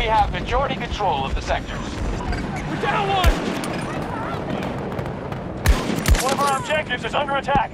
We have majority control of the sectors. We're down one! One of our objectives is under attack.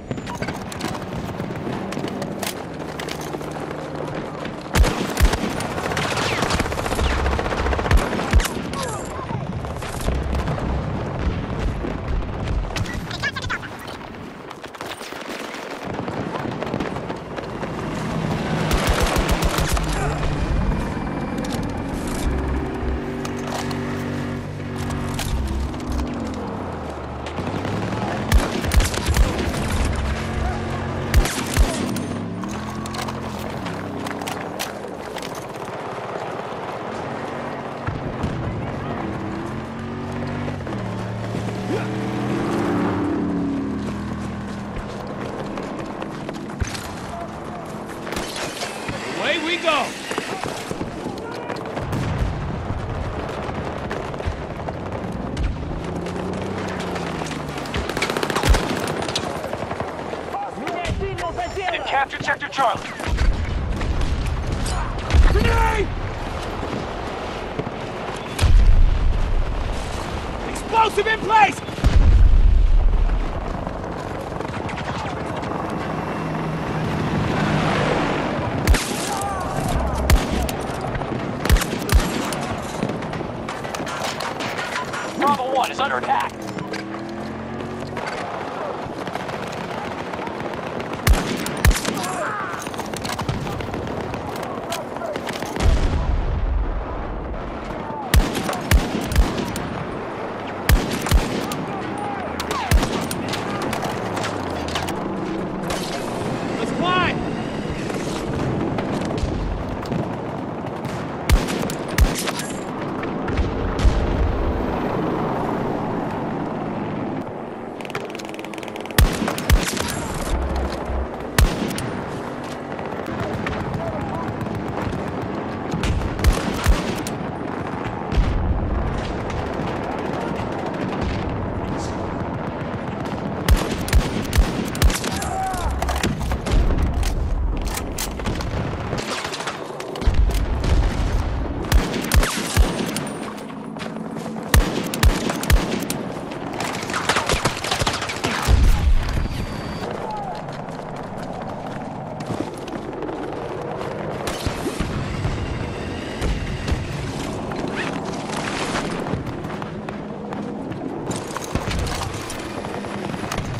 They've Sector Charlie. Grenade! Explosive in place! Bravo 1 is under attack.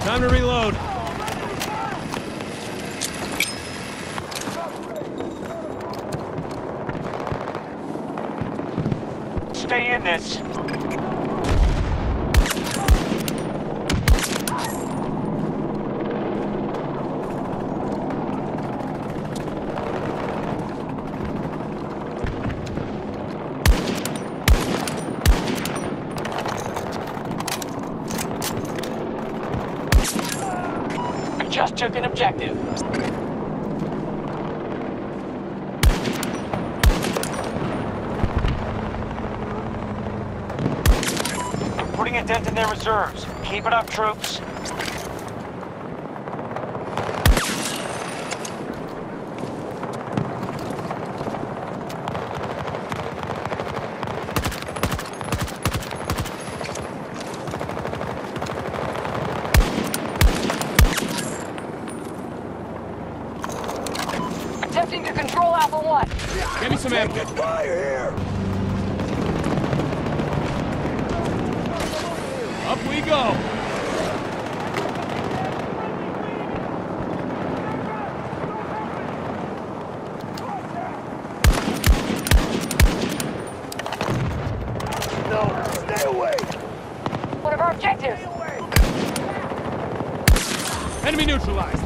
Time to reload. Stay in this. Took an objective. Putting a dent in their reserves. Keep it up, troops. Attempting to control Alpha 1. Give me some ammo. Fire here. Up we go. No, stay away. One of our objectives. Enemy neutralized.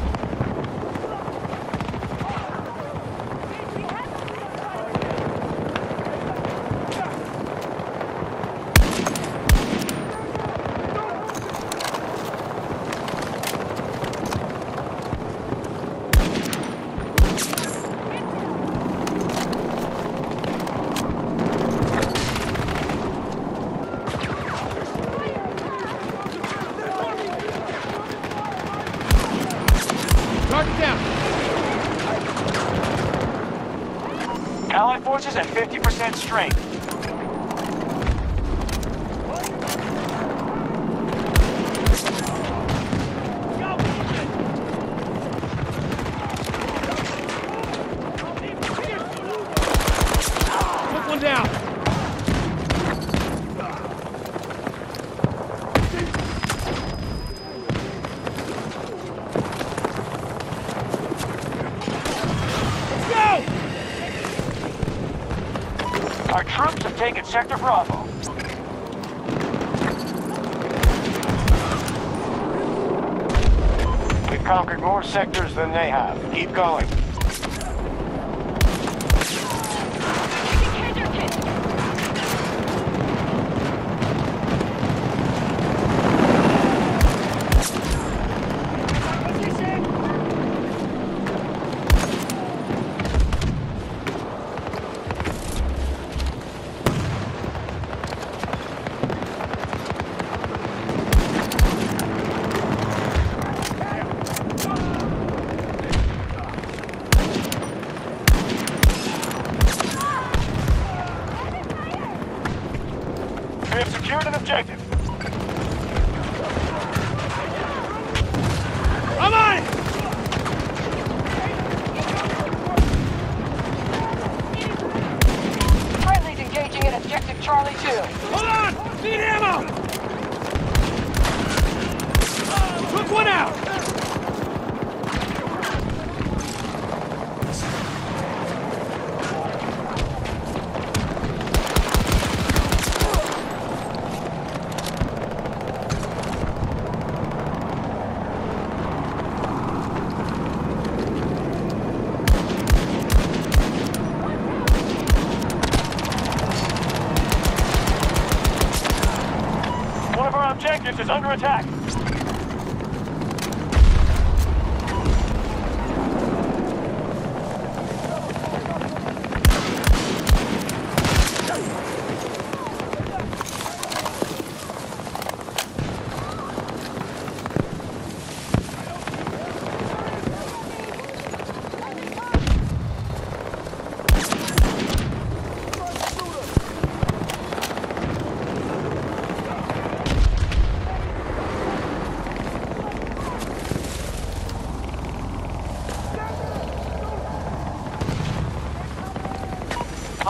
forces at 50% strength. Troops have taken Sector Bravo. We've conquered more sectors than they have. Keep going. We have secured an objective. I'm on it! Friendly's engaging in objective Charlie 2. Hold on! Need ammo! Took one out! One of our objectives is under attack.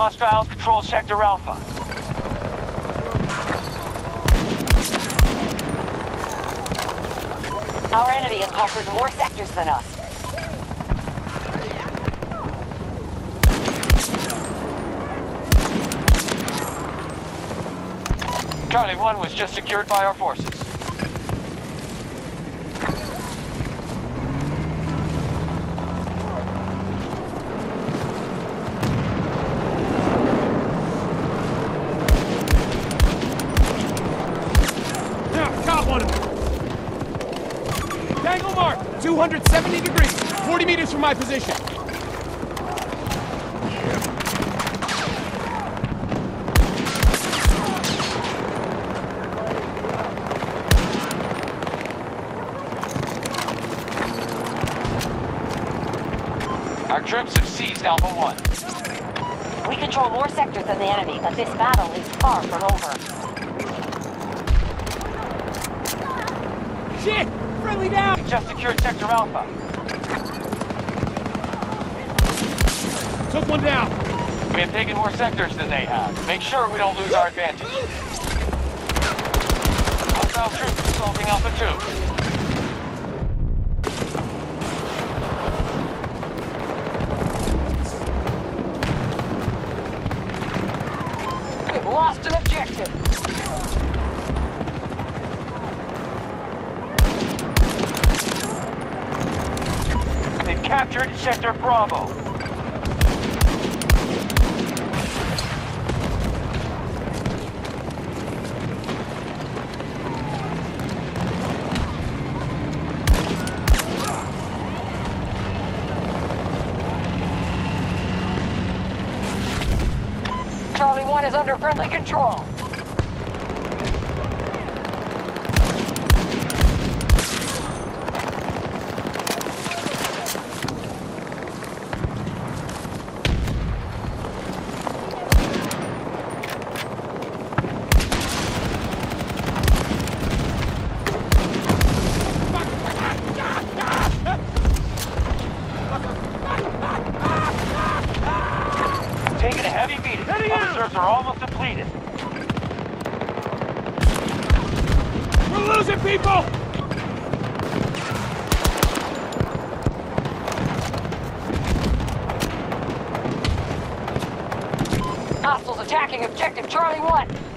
Hostiles control Sector Alpha. Our enemy has conquered more sectors than us. Charlie 1 was just secured by our forces. 270 degrees, 40 meters from my position. Our troops have seized Alpha 1. We control more sectors than the enemy, but this battle is far from over. Shit! Friendly down! We just secured Sector Alpha. Took one down. We have taken more sectors than they have. Make sure we don't lose our advantage. Hostile troops assaulting Alpha 2. We've lost an objective. Captured Sector Bravo. Charlie 1 is under friendly control. Losing people! Hostiles attacking objective Charlie 1.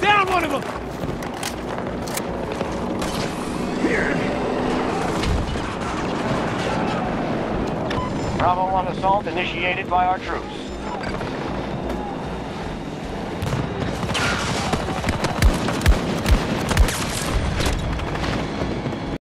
Down one of them! Bravo 1 assault initiated by our troops.